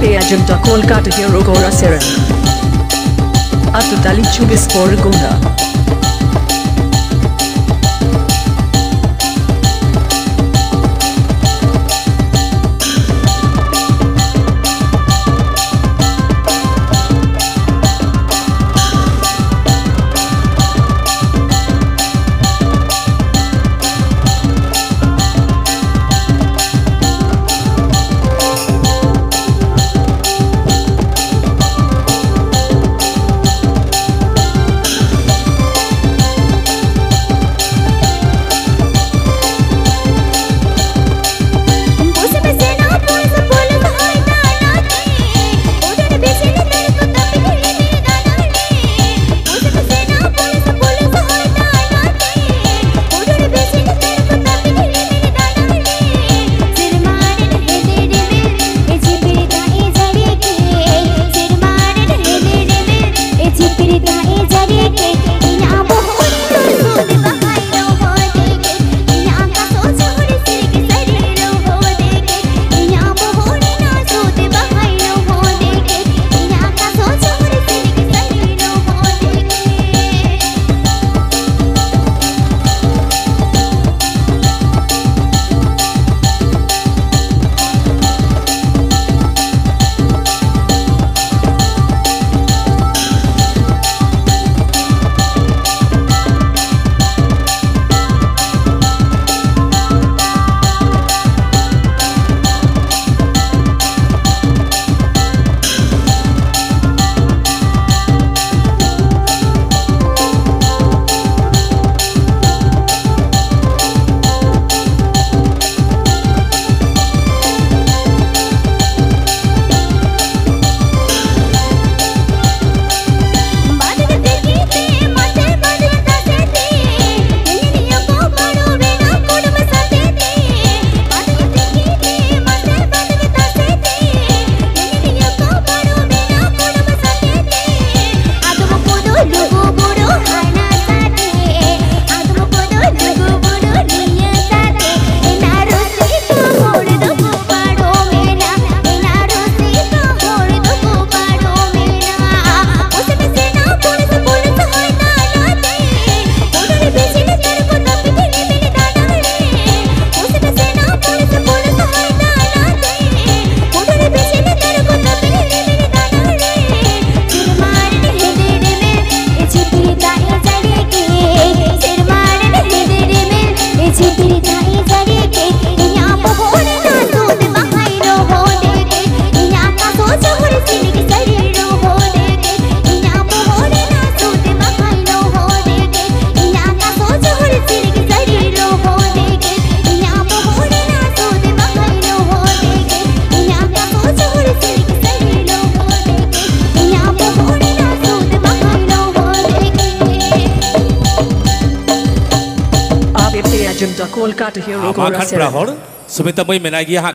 Pay আজমটা কলকাতা হিরো গোরা সেরা আতু দালি চুবিস পর গোরা कोलकाता हिरो गोरा सेरा. Makan prahor, sumita boy menagi ha.